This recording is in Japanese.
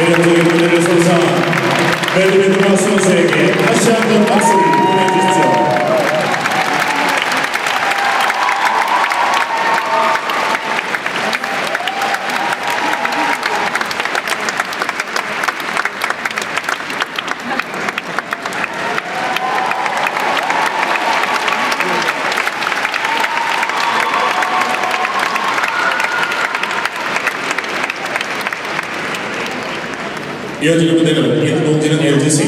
ありがとうございます。 이어지는 무대는 인동지능 LGC